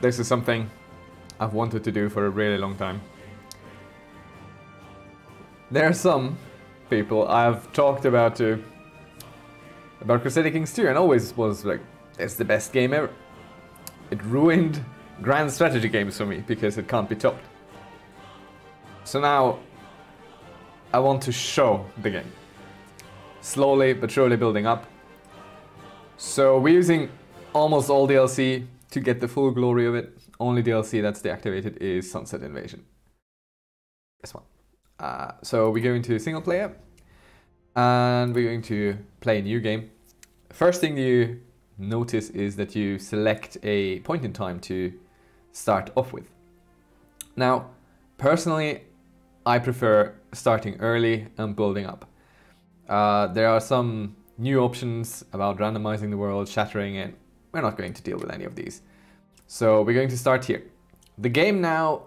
this is something I've wanted to do for a really long time. There are some people I've talked about to about Crusader Kings 2 and always was like, it's the best game ever. It ruined grand strategy games for me because it can't be topped. So now I want to show the game. Slowly but surely building up. So we're using almost all DLC to get the full glory of it. Only DLC that's deactivated is Sunset Invasion. This one. Uh, so we go into single player and we're going to play a new game. First thing you notice is that you select a point in time to start off with. Now, personally, I prefer starting early and building up. Uh, there are some new options about randomizing the world, shattering it. We're not going to deal with any of these. So we're going to start here. The game now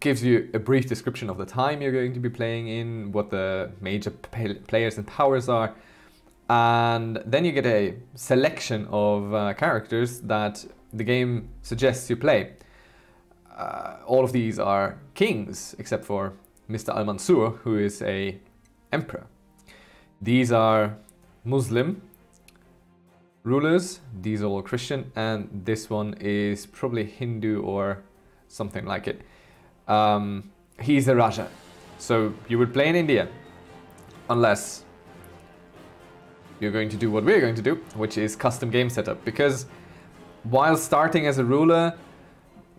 gives you a brief description of the time you're going to be playing in, what the major players and powers are, and then you get a selection of uh, characters that the game suggests you play. Uh, all of these are kings, except for Mr. Al-Mansur, who is a emperor. These are Muslim rulers, these are all Christian, and this one is probably Hindu or something like it. Um, he's a Raja. So you would play in India, unless you're going to do what we're going to do, which is custom game setup. Because while starting as a ruler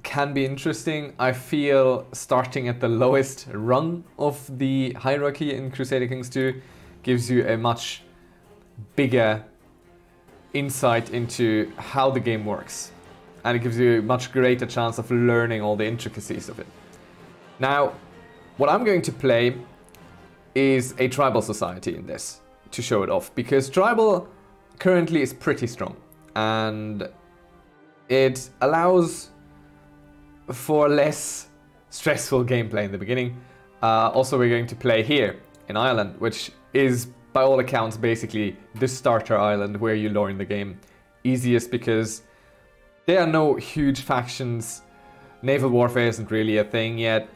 can be interesting, I feel starting at the lowest rung of the hierarchy in Crusader Kings 2 gives you a much bigger insight into how the game works. And it gives you a much greater chance of learning all the intricacies of it. Now, what I'm going to play is a tribal society in this to show it off because tribal currently is pretty strong and it allows for less stressful gameplay in the beginning. Uh, also, we're going to play here in Ireland, which is by all accounts basically the starter island where you learn the game easiest because there are no huge factions. Naval warfare isn't really a thing yet,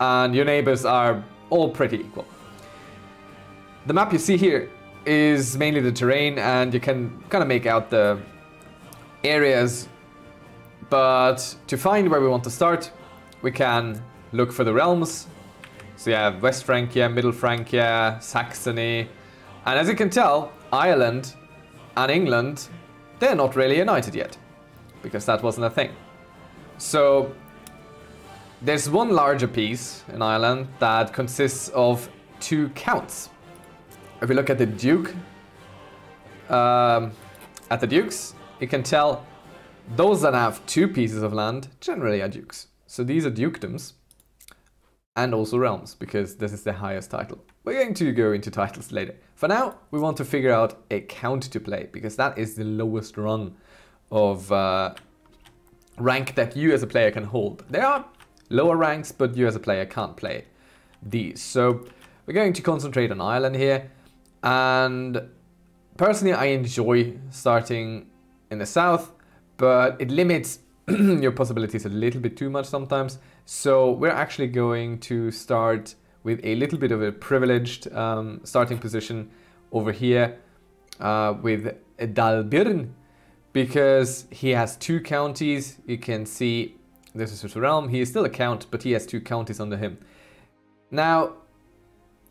and your neighbors are all pretty equal. The map you see here is mainly the terrain and you can kind of make out the areas but to find where we want to start we can look for the realms so have West Francia, Middle Francia, Saxony and as you can tell Ireland and England they're not really united yet because that wasn't a thing. So there's one larger piece in Ireland that consists of two counts. If we look at the Duke, um, at the Dukes, you can tell those that have two pieces of land generally are Dukes. So these are Dukedoms and also realms because this is the highest title. We're going to go into titles later. For now, we want to figure out a count to play because that is the lowest rung of uh, rank that you as a player can hold. There are lower ranks, but you as a player can't play these. So we're going to concentrate on Ireland here. And personally, I enjoy starting in the south, but it limits your possibilities a little bit too much sometimes. So we're actually going to start with a little bit of a privileged um, starting position over here uh, with Dalbirn because he has two counties. You can see this is his realm. He is still a count, but he has two counties under him. Now,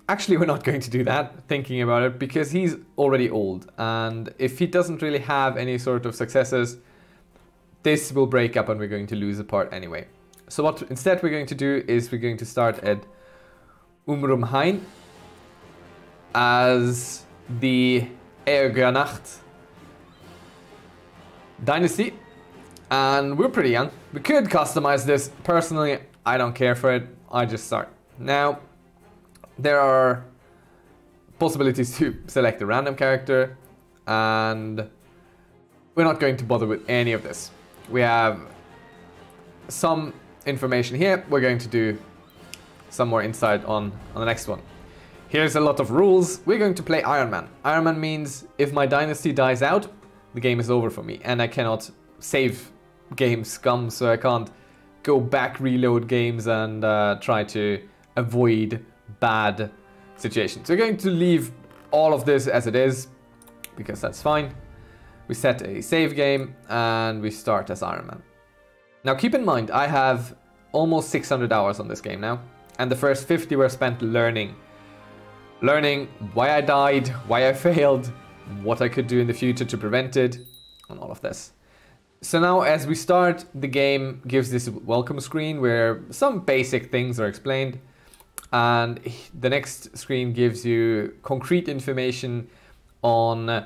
Actually, we're not going to do that, thinking about it, because he's already old. And if he doesn't really have any sort of successes, this will break up and we're going to lose a part anyway. So what instead we're going to do is we're going to start at Umrumhain as the Eorganacht dynasty. And we're pretty young. We could customize this. Personally, I don't care for it. I just start. Now, there are possibilities to select a random character and we're not going to bother with any of this. We have some information here. We're going to do some more insight on, on the next one. Here's a lot of rules. We're going to play Iron Man. Iron Man means if my dynasty dies out, the game is over for me and I cannot save game scum, so I can't go back, reload games, and uh, try to avoid bad situations. We're going to leave all of this as it is, because that's fine. We set a save game, and we start as Iron Man. Now keep in mind, I have almost 600 hours on this game now, and the first 50 were spent learning. Learning why I died, why I failed, what I could do in the future to prevent it, and all of this. So now as we start, the game gives this welcome screen where some basic things are explained. And the next screen gives you concrete information on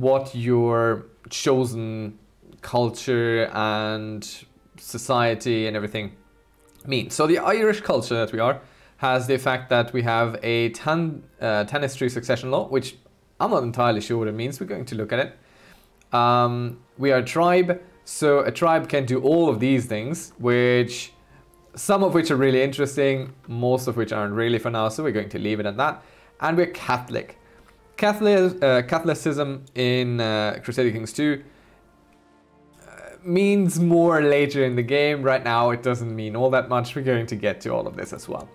what your chosen culture and society and everything means. So the Irish culture that we are has the fact that we have a tan, uh, tanistry succession law, which I'm not entirely sure what it means. We're going to look at it. Um, we are a tribe, so a tribe can do all of these things, which some of which are really interesting, most of which aren't really for now, so we're going to leave it at that. And we're Catholic. Catholic uh, Catholicism in uh, Crusader Kings 2 uh, means more later in the game. Right now, it doesn't mean all that much. We're going to get to all of this as well.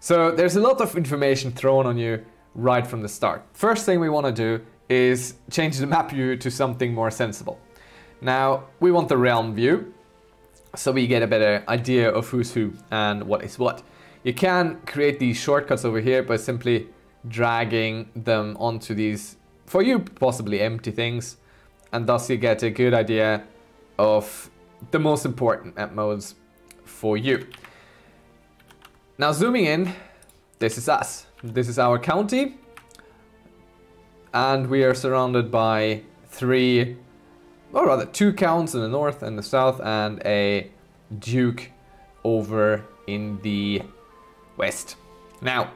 So there's a lot of information thrown on you right from the start. First thing we want to do is change the map view to something more sensible. Now, we want the realm view, so we get a better idea of who's who and what is what. You can create these shortcuts over here by simply dragging them onto these, for you, possibly empty things, and thus you get a good idea of the most important map modes for you. Now zooming in, this is us. This is our county. And we are surrounded by three, or rather two counts in the north and the south and a duke over in the west. Now,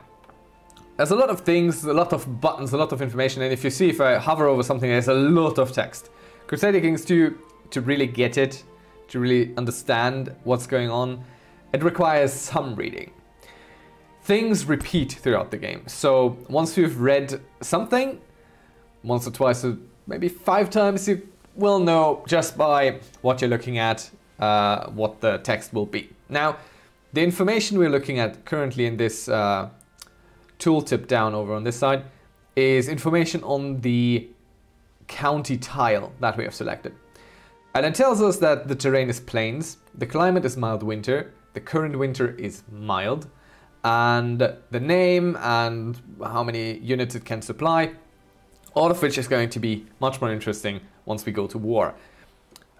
there's a lot of things, a lot of buttons, a lot of information, and if you see if I hover over something, there's a lot of text. Crusader Kings 2, to really get it, to really understand what's going on, it requires some reading things repeat throughout the game. So once you've read something, once or twice, or maybe five times, you will know just by what you're looking at uh, what the text will be. Now, the information we're looking at currently in this uh, tooltip down over on this side is information on the county tile that we have selected. And it tells us that the terrain is plains, the climate is mild winter, the current winter is mild, and the name and how many units it can supply, all of which is going to be much more interesting once we go to war.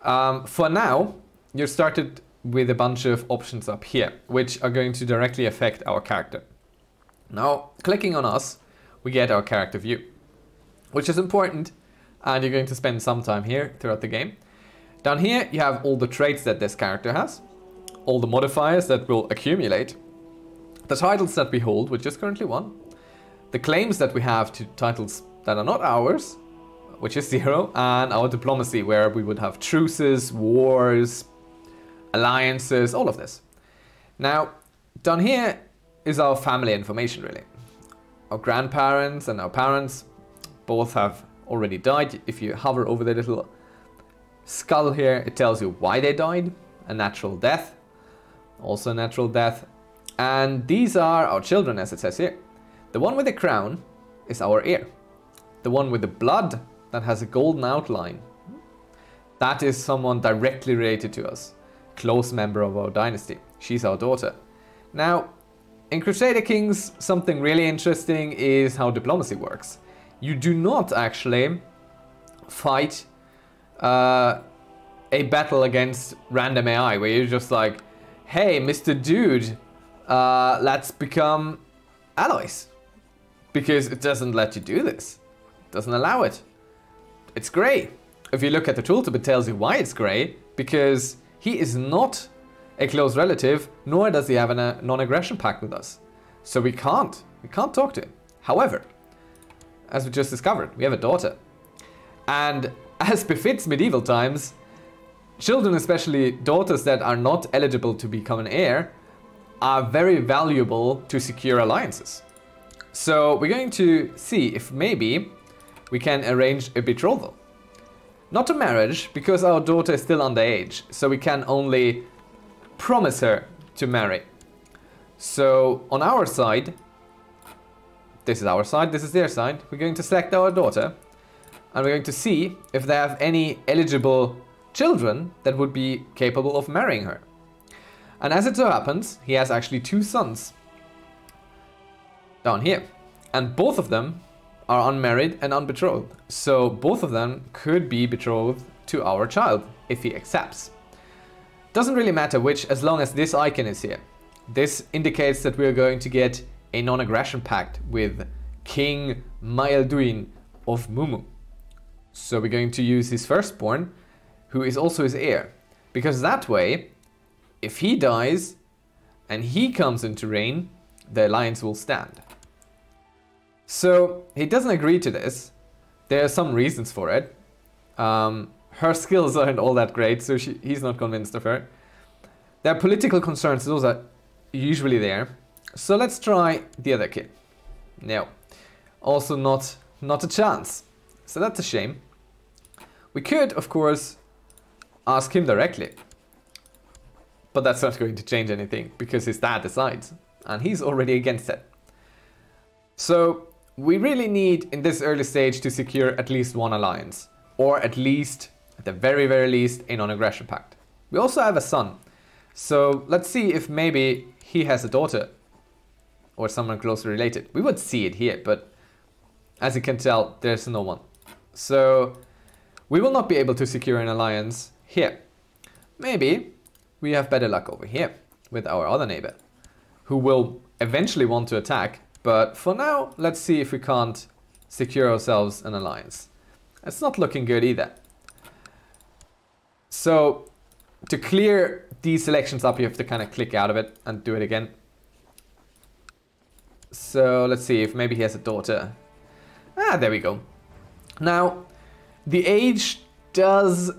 Um, for now, you're started with a bunch of options up here, which are going to directly affect our character. Now, clicking on us, we get our character view, which is important, and you're going to spend some time here throughout the game. Down here, you have all the traits that this character has, all the modifiers that will accumulate, the titles that we hold, which is currently one, the claims that we have to titles that are not ours, which is zero, and our diplomacy, where we would have truces, wars, alliances, all of this. Now, down here is our family information, really. Our grandparents and our parents both have already died. If you hover over the little skull here, it tells you why they died, a natural death, also a natural death, and these are our children, as it says here. The one with the crown is our heir. The one with the blood that has a golden outline, that is someone directly related to us. Close member of our dynasty. She's our daughter. Now, in Crusader Kings, something really interesting is how diplomacy works. You do not actually fight uh, a battle against random AI where you're just like, hey, Mr. Dude, uh, let's become allies. Because it doesn't let you do this. It doesn't allow it. It's grey. If you look at the tooltip, it tells you why it's grey. Because he is not a close relative, nor does he have a uh, non-aggression pact with us. So we can't. We can't talk to him. However, as we just discovered, we have a daughter. And as befits medieval times, children, especially daughters that are not eligible to become an heir, are very valuable to secure alliances. So we're going to see if maybe we can arrange a betrothal. Not a marriage, because our daughter is still underage, so we can only promise her to marry. So on our side, this is our side, this is their side, we're going to select our daughter and we're going to see if they have any eligible children that would be capable of marrying her. And as it so happens, he has actually two sons down here. And both of them are unmarried and unbetrothed. So both of them could be betrothed to our child if he accepts. Doesn't really matter which as long as this icon is here. This indicates that we're going to get a non-aggression pact with King Maelduin of Mumu. So we're going to use his firstborn, who is also his heir. Because that way, if he dies and he comes into reign, the alliance will stand. So he doesn't agree to this. There are some reasons for it. Um, her skills aren't all that great, so she, he's not convinced of her. There are political concerns, those are usually there. So let's try the other kid. No. Also not, not a chance. So that's a shame. We could, of course, ask him directly. But that's not going to change anything, because his dad decides. And he's already against it. So we really need, in this early stage, to secure at least one alliance. Or at least, at the very, very least, a non-aggression pact. We also have a son. So let's see if maybe he has a daughter. Or someone closely related. We would see it here, but as you can tell, there's no one. So we will not be able to secure an alliance here. Maybe we have better luck over here with our other neighbor, who will eventually want to attack but for now, let's see if we can't secure ourselves an alliance. It's not looking good either. So to clear these selections up, you have to kind of click out of it and do it again. So let's see if maybe he has a daughter. Ah, there we go. Now, the age does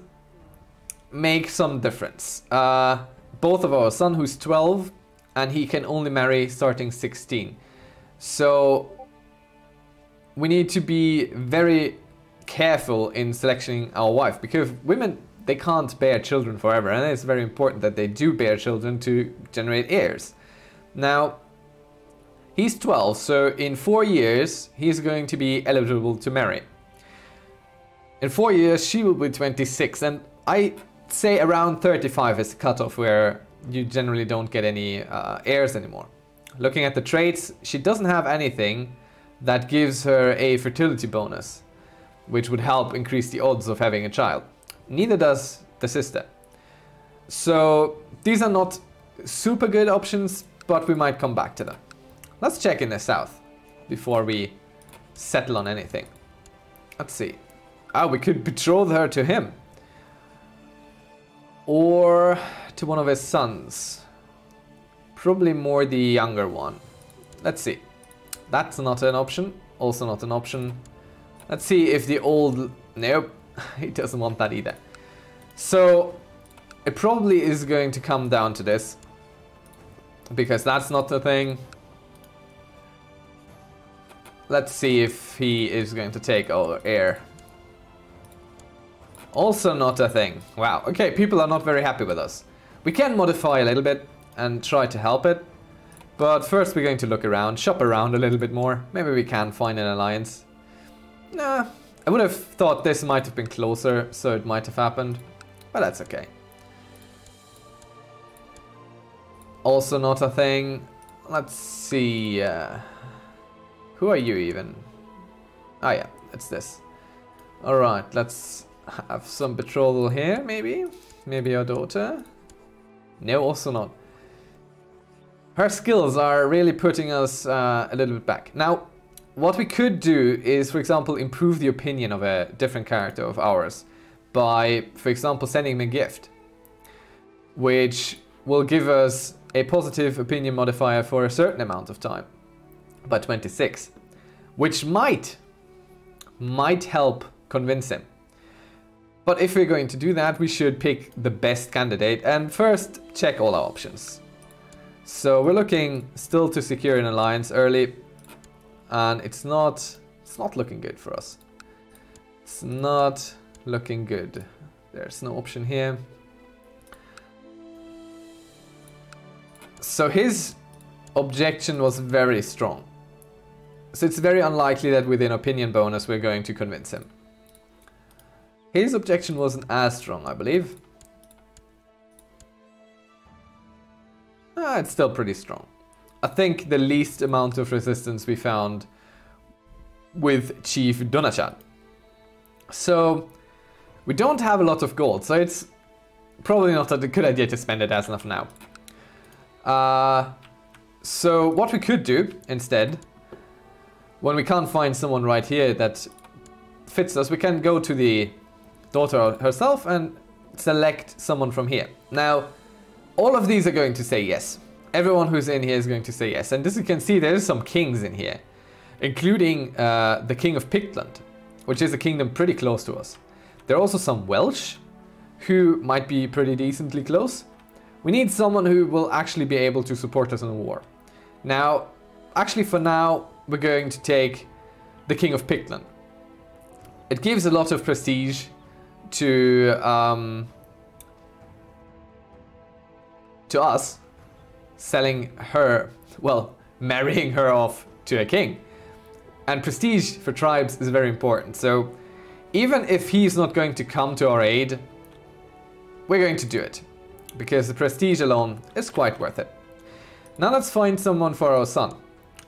make some difference. Uh, both of our son, who's 12, and he can only marry starting 16. So we need to be very careful in selecting our wife because women they can't bear children forever and it's very important that they do bear children to generate heirs. Now he's 12 so in 4 years he's going to be eligible to marry. In 4 years she will be 26 and I say around 35 is the cutoff where you generally don't get any uh, heirs anymore. Looking at the traits, she doesn't have anything that gives her a fertility bonus, which would help increase the odds of having a child. Neither does the sister. So these are not super good options, but we might come back to them. Let's check in the south before we settle on anything. Let's see. Ah, we could betroth her to him. Or to one of his sons. Probably more the younger one. Let's see. That's not an option. Also not an option. Let's see if the old... Nope. he doesn't want that either. So, it probably is going to come down to this. Because that's not the thing. Let's see if he is going to take our heir. Also not a thing. Wow, okay, people are not very happy with us. We can modify a little bit and try to help it. But first we're going to look around, shop around a little bit more. Maybe we can find an alliance. Nah, I would have thought this might have been closer, so it might have happened. But that's okay. Also not a thing. Let's see. Uh, who are you even? Oh yeah, it's this. Alright, let's have some betrothal here, maybe? Maybe your daughter? No, also not. Her skills are really putting us uh, a little bit back. Now, what we could do is, for example, improve the opinion of a different character of ours by, for example, sending him a gift, which will give us a positive opinion modifier for a certain amount of time, by 26, which might, might help convince him. But if we're going to do that, we should pick the best candidate and first check all our options. So we're looking still to secure an alliance early, and it's not it's not looking good for us. It's not looking good. There's no option here. So his objection was very strong. So it's very unlikely that with an opinion bonus we're going to convince him. His objection wasn't as strong, I believe. Ah, it's still pretty strong. I think the least amount of resistance we found with Chief Donachan. So, we don't have a lot of gold, so it's probably not a good idea to spend it as of now. Uh, so what we could do instead, when we can't find someone right here that fits us, we can go to the daughter herself and select someone from here. Now, all of these are going to say yes. Everyone who's in here is going to say yes. And as you can see, there's some kings in here, including uh, the king of Pictland, which is a kingdom pretty close to us. There are also some Welsh, who might be pretty decently close. We need someone who will actually be able to support us in the war. Now, actually for now, we're going to take the King of Pictland. It gives a lot of prestige to um, to us selling her, well, marrying her off to a king. And prestige for tribes is very important. So even if he's not going to come to our aid, we're going to do it. Because the prestige alone is quite worth it. Now let's find someone for our son.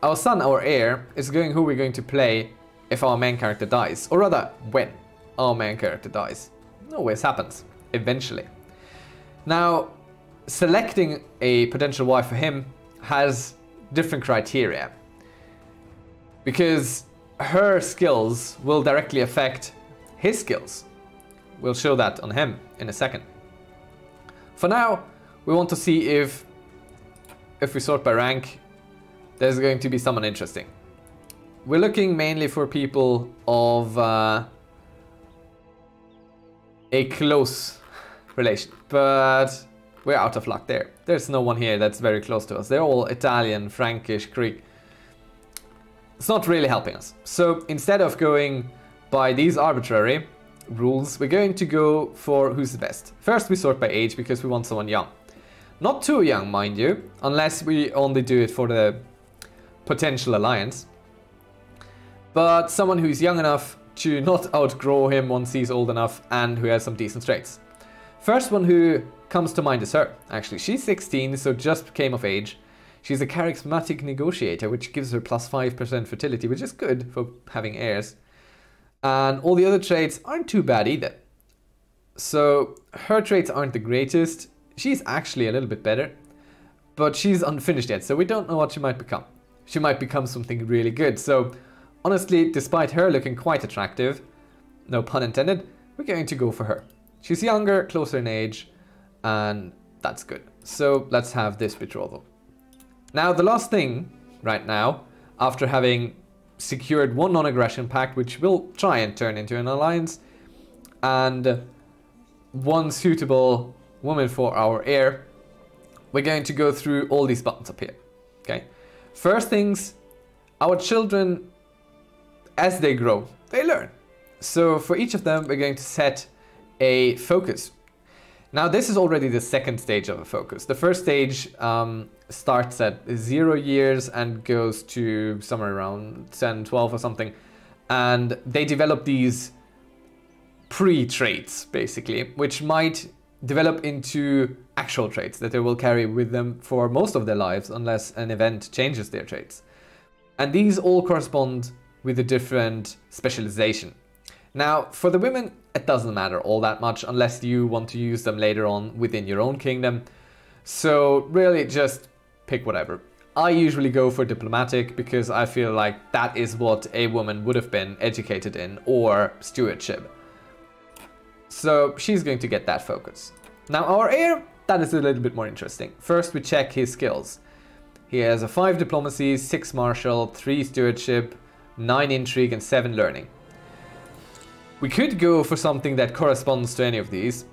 Our son, our heir, is going who we're going to play if our main character dies. Or rather, when our main character dies. Always happens. Eventually. Now, selecting a potential wife for him has different criteria. Because her skills will directly affect his skills. We'll show that on him in a second. For now, we want to see if, if we sort by rank, there's going to be someone interesting. We're looking mainly for people of uh, a close relation, but we're out of luck there. There's no one here that's very close to us. They're all Italian, Frankish, Greek. It's not really helping us. So instead of going by these arbitrary rules, we're going to go for who's the best. First, we sort by age because we want someone young. Not too young, mind you, unless we only do it for the potential alliance. But someone who's young enough to not outgrow him once he's old enough and who has some decent traits. First one who comes to mind is her, actually. She's 16, so just came of age. She's a charismatic negotiator, which gives her plus 5% fertility, which is good for having heirs. And all the other traits aren't too bad either. So her traits aren't the greatest. She's actually a little bit better, but she's unfinished yet, so we don't know what she might become. She might become something really good. So honestly, despite her looking quite attractive, no pun intended, we're going to go for her. She's younger, closer in age, and that's good. So let's have this betrothal. Now the last thing right now, after having secured one non-aggression pact, which we'll try and turn into an alliance, and one suitable woman for our heir, we're going to go through all these buttons up here. Okay. First things, our children, as they grow, they learn. So for each of them, we're going to set a focus now this is already the second stage of a focus. The first stage um, starts at zero years and goes to somewhere around 10, 12 or something. And they develop these pre-traits, basically, which might develop into actual traits that they will carry with them for most of their lives unless an event changes their traits. And these all correspond with a different specialization. Now, for the women, it doesn't matter all that much unless you want to use them later on within your own kingdom. So really just pick whatever. I usually go for diplomatic because I feel like that is what a woman would have been educated in or stewardship. So she's going to get that focus. Now our heir, that is a little bit more interesting. First we check his skills. He has a 5 diplomacy, 6 martial, 3 stewardship, 9 intrigue and 7 learning. We could go for something that corresponds to any of these.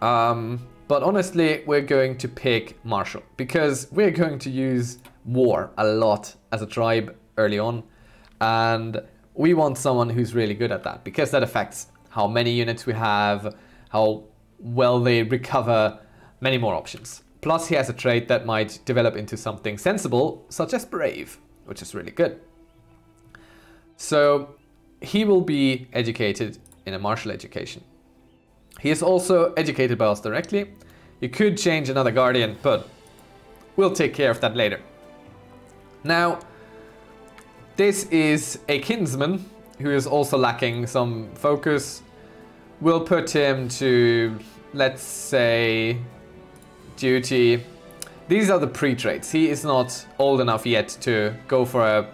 Um, but honestly, we're going to pick martial because we're going to use war a lot as a tribe early on. And we want someone who's really good at that because that affects how many units we have, how well they recover, many more options. Plus he has a trait that might develop into something sensible, such as brave, which is really good. So he will be educated in a martial education. He is also educated by us directly. You could change another guardian, but we'll take care of that later. Now, this is a kinsman who is also lacking some focus. We'll put him to, let's say, duty. These are the pre-traits. He is not old enough yet to go for a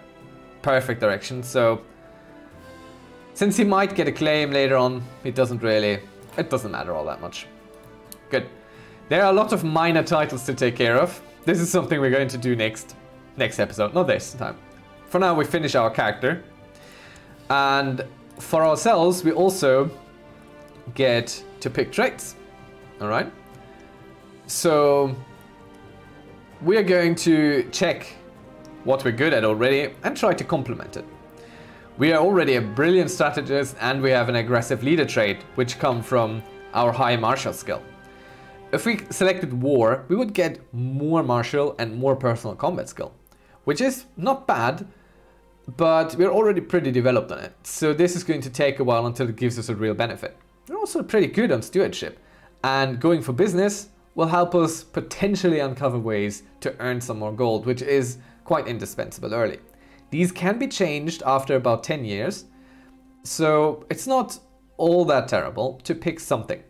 perfect direction, so since he might get a claim later on, it doesn't really, it doesn't matter all that much. Good. There are a lot of minor titles to take care of. This is something we're going to do next, next episode, not this time. For now, we finish our character. And for ourselves, we also get to pick traits. All right. So we are going to check what we're good at already and try to complement it. We are already a brilliant strategist and we have an aggressive leader trait, which come from our high martial skill. If we selected war, we would get more martial and more personal combat skill, which is not bad, but we're already pretty developed on it. So this is going to take a while until it gives us a real benefit. We're also pretty good on stewardship, and going for business will help us potentially uncover ways to earn some more gold, which is quite indispensable early. These can be changed after about 10 years, so it's not all that terrible to pick something.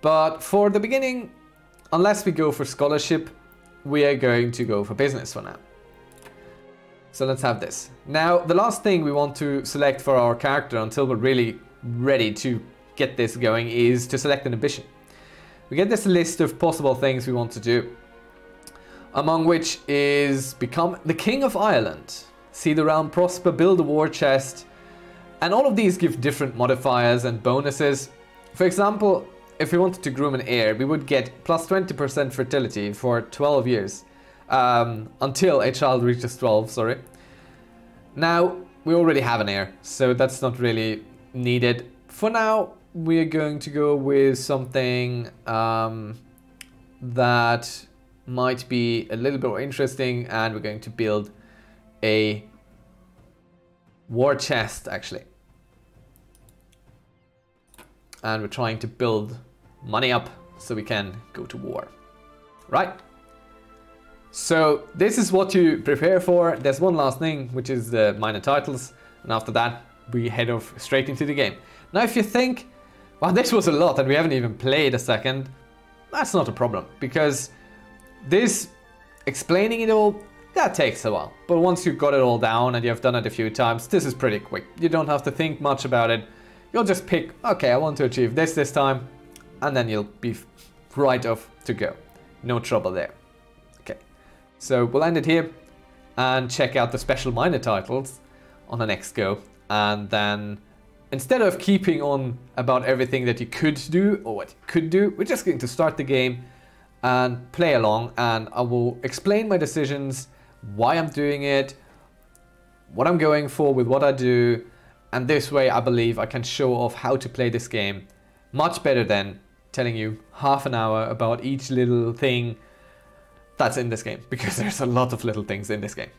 But for the beginning, unless we go for scholarship, we are going to go for business for now. So let's have this. Now, the last thing we want to select for our character until we're really ready to get this going is to select an ambition. We get this list of possible things we want to do, among which is become the King of Ireland see the realm prosper, build a war chest, and all of these give different modifiers and bonuses. For example, if we wanted to groom an heir, we would get plus 20% fertility for 12 years, um, until a child reaches 12, sorry. Now, we already have an heir, so that's not really needed. For now, we are going to go with something um, that might be a little bit more interesting, and we're going to build a war chest actually. And we're trying to build money up so we can go to war. Right? So this is what you prepare for. There's one last thing, which is the minor titles. And after that, we head off straight into the game. Now, if you think, well, this was a lot and we haven't even played a second, that's not a problem. Because this, explaining it all, that takes a while, but once you've got it all down and you've done it a few times, this is pretty quick. You don't have to think much about it. You'll just pick, okay, I want to achieve this this time, and then you'll be right off to go. No trouble there. Okay, so we'll end it here and check out the special minor titles on the next go. And then instead of keeping on about everything that you could do or what you could do, we're just going to start the game and play along and I will explain my decisions why I'm doing it, what I'm going for with what I do, and this way I believe I can show off how to play this game much better than telling you half an hour about each little thing that's in this game, because there's a lot of little things in this game.